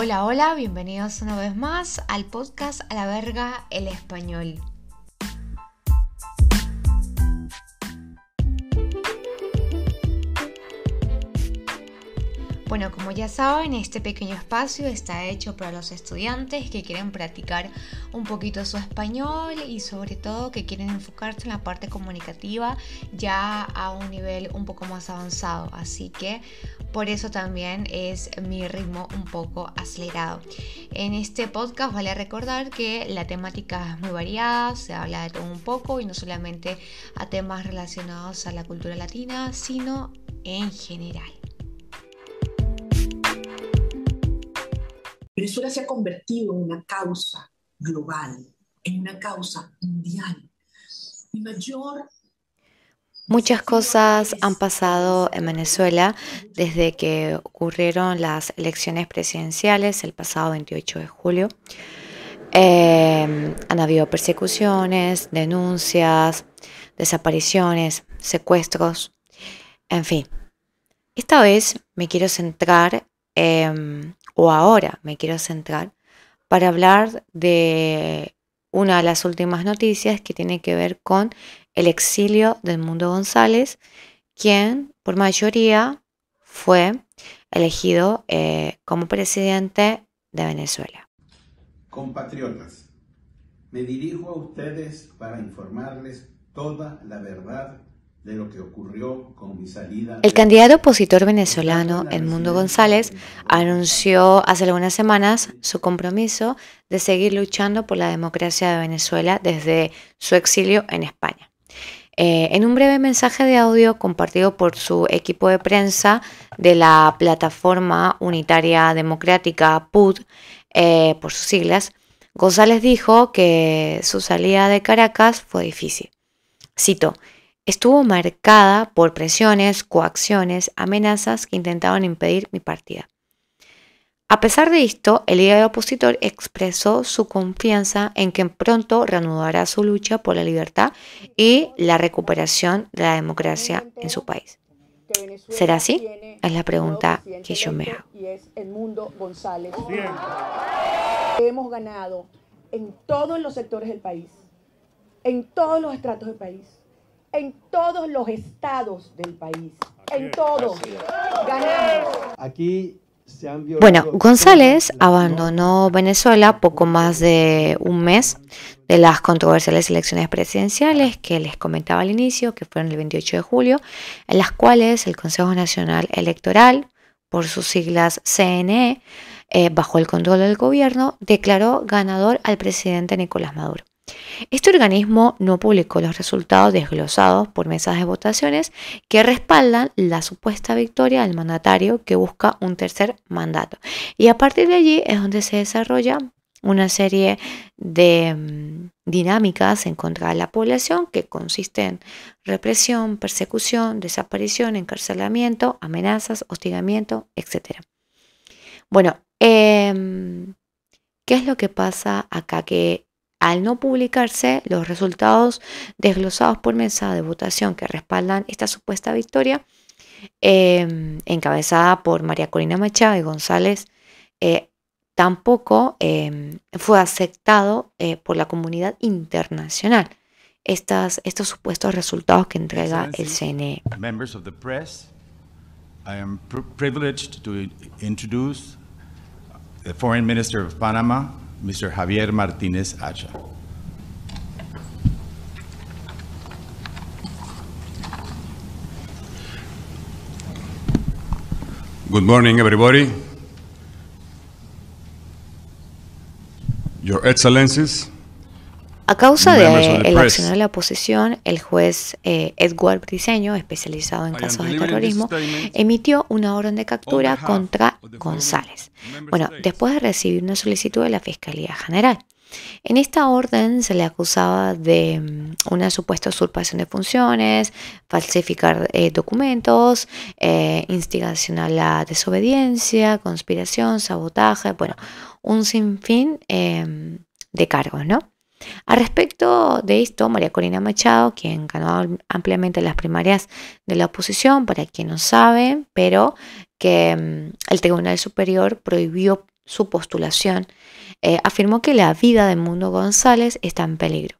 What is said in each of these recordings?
Hola, hola, bienvenidos una vez más al podcast A la verga el español. Bueno, como ya saben, este pequeño espacio está hecho para los estudiantes que quieren practicar un poquito su español y sobre todo que quieren enfocarse en la parte comunicativa ya a un nivel un poco más avanzado. Así que por eso también es mi ritmo un poco acelerado. En este podcast vale recordar que la temática es muy variada, se habla de todo un poco y no solamente a temas relacionados a la cultura latina, sino en general. Venezuela se ha convertido en una causa global, en una causa mundial. Mi mayor Muchas cosas han pasado en Venezuela desde que ocurrieron las elecciones presidenciales el pasado 28 de julio. Eh, han habido persecuciones, denuncias, desapariciones, secuestros, en fin. Esta vez me quiero centrar en o ahora me quiero centrar para hablar de una de las últimas noticias que tiene que ver con el exilio del Mundo González, quien por mayoría fue elegido eh, como presidente de Venezuela. Compatriotas, me dirijo a ustedes para informarles toda la verdad lo que ocurrió con mi salida. El candidato opositor venezolano Edmundo González anunció hace algunas semanas su compromiso de seguir luchando por la democracia de Venezuela desde su exilio en España. Eh, en un breve mensaje de audio compartido por su equipo de prensa de la plataforma unitaria democrática PUD, eh, por sus siglas, González dijo que su salida de Caracas fue difícil. Cito, estuvo marcada por presiones, coacciones, amenazas que intentaban impedir mi partida. A pesar de esto, el líder opositor expresó su confianza en que pronto reanudará su lucha por la libertad y la recuperación de la democracia en su país. ¿Será así? Es la pregunta que yo me hago. Hemos ganado en todos los sectores del país, en todos los estratos del país en todos los estados del país. En todos. Ganamos. Aquí bueno, González abandonó Venezuela poco más de un mes de las controversiales elecciones presidenciales que les comentaba al inicio, que fueron el 28 de julio, en las cuales el Consejo Nacional Electoral, por sus siglas CNE, eh, bajo el control del gobierno, declaró ganador al presidente Nicolás Maduro. Este organismo no publicó los resultados desglosados por mesas de votaciones que respaldan la supuesta victoria del mandatario que busca un tercer mandato. Y a partir de allí es donde se desarrolla una serie de mm, dinámicas en contra de la población que consisten en represión, persecución, desaparición, encarcelamiento, amenazas, hostigamiento, etc. Bueno, em, ¿qué es lo que pasa acá? Que al no publicarse los resultados desglosados por mesa de votación que respaldan esta supuesta victoria, em, encabezada por María Corina Machado y González, eh, tampoco em, fue aceptado eh, por la comunidad internacional estas, estos supuestos resultados que entrega el CNE. Members of the press, I am privileged to introduce the Foreign Minister of Panama, Mr. Javier Martinez Acha. Good morning, everybody. Your Excellencies, a causa de la acción de la oposición, el juez eh, Edward Briceño, especializado en casos de terrorismo, emitió una orden de captura contra González. Bueno, después de recibir una solicitud de la Fiscalía General. En esta orden se le acusaba de mm, una supuesta usurpación de funciones, falsificar eh, documentos, eh, instigación a la desobediencia, conspiración, sabotaje, bueno, un sinfín em, de cargos, ¿no? A respecto de esto, María Corina Machado, quien ganó ampliamente las primarias de la oposición, para quien no sabe, pero que mm, el Tribunal Superior prohibió su postulación, eh, afirmó que la vida de Mundo González está en peligro.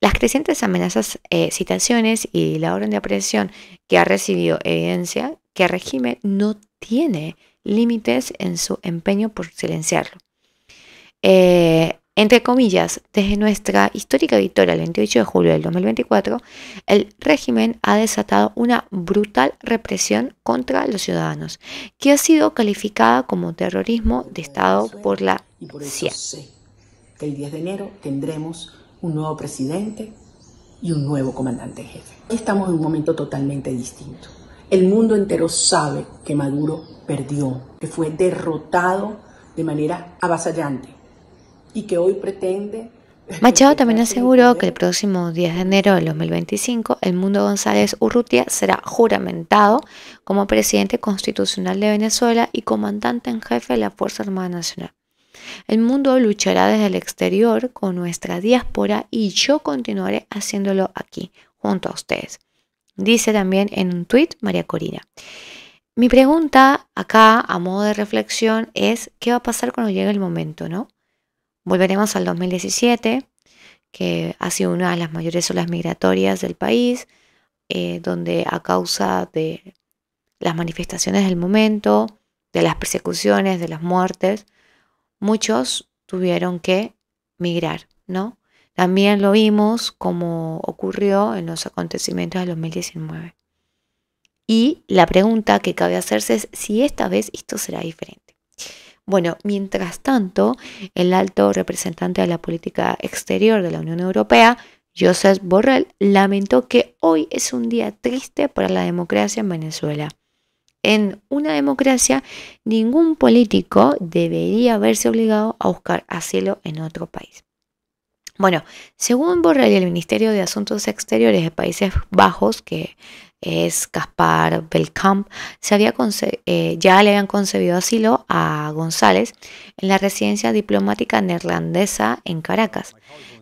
Las crecientes amenazas, eh, citaciones y la orden de aprehensión que ha recibido evidencia que el régimen no tiene límites en su empeño por silenciarlo. Eh, entre comillas, desde nuestra histórica victoria el 28 de julio del 2024, el régimen ha desatado una brutal represión contra los ciudadanos, que ha sido calificada como terrorismo de Estado por la CIA. que el 10 de enero tendremos un nuevo presidente y un nuevo comandante jefe. Estamos en un momento totalmente distinto. El mundo entero sabe que Maduro perdió, que fue derrotado de manera avasallante y que hoy pretende... Machado también aseguró que el próximo 10 de enero del 2025 el Mundo González Urrutia será juramentado como presidente constitucional de Venezuela y comandante en jefe de la Fuerza Armada Nacional. El mundo luchará desde el exterior con nuestra diáspora y yo continuaré haciéndolo aquí, junto a ustedes. Dice también en un tuit María Corina. Mi pregunta acá, a modo de reflexión, es ¿qué va a pasar cuando llegue el momento, no? Volveremos al 2017, que ha sido una de las mayores olas migratorias del país, eh, donde a causa de las manifestaciones del momento, de las persecuciones, de las muertes, muchos tuvieron que migrar, ¿no? También lo vimos como ocurrió en los acontecimientos del 2019. Y la pregunta que cabe hacerse es si esta vez esto será diferente. Bueno, mientras tanto, el alto representante de la política exterior de la Unión Europea, Joseph Borrell, lamentó que hoy es un día triste para la democracia en Venezuela en una democracia, ningún político debería verse obligado a buscar asilo en otro país. Bueno, según Borrell y el Ministerio de Asuntos Exteriores de Países Bajos, que es Caspar Belkamp, se había eh, ya le habían concebido asilo a González en la residencia diplomática neerlandesa en Caracas,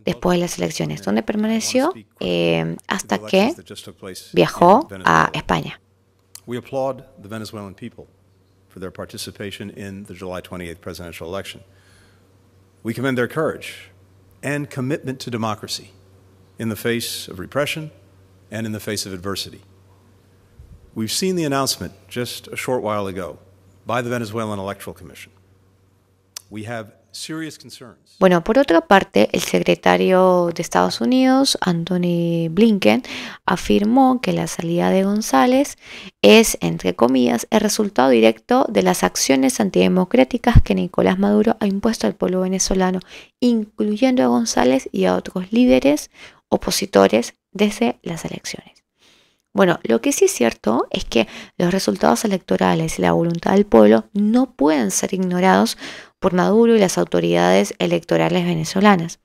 después de las elecciones, donde permaneció eh, hasta que viajó a España. We applaud the Venezuelan people for their participation in the July 28th presidential election. We commend their courage and commitment to democracy in the face of repression and in the face of adversity. We've seen the announcement just a short while ago by the Venezuelan Electoral Commission. We have Bueno, por otra parte, el secretario de Estados Unidos, Anthony Blinken, afirmó que la salida de González es, entre comillas, el resultado directo de las acciones antidemocráticas que Nicolás Maduro ha impuesto al pueblo venezolano, incluyendo a González y a otros líderes opositores desde las elecciones. Bueno, lo que sí es cierto es que los resultados electorales y la voluntad del pueblo no pueden ser ignorados por Maduro y las autoridades electorales venezolanas.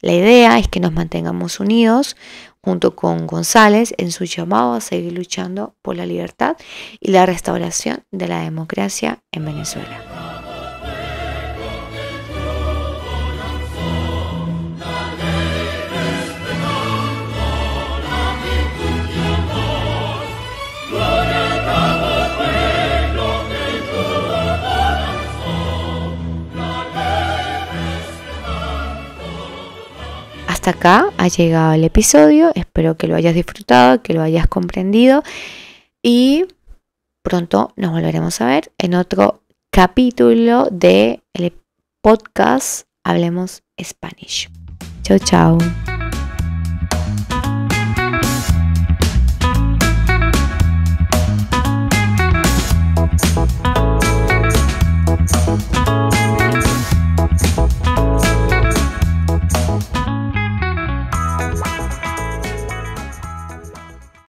La idea es que nos mantengamos unidos junto con González en su llamado a seguir luchando por la libertad y la restauración de la democracia en Venezuela. Acá ha llegado el episodio. Espero que lo hayas disfrutado, que lo hayas comprendido y pronto nos volveremos a ver en otro capítulo de podcast Hablemos Spanish. Chao, chao.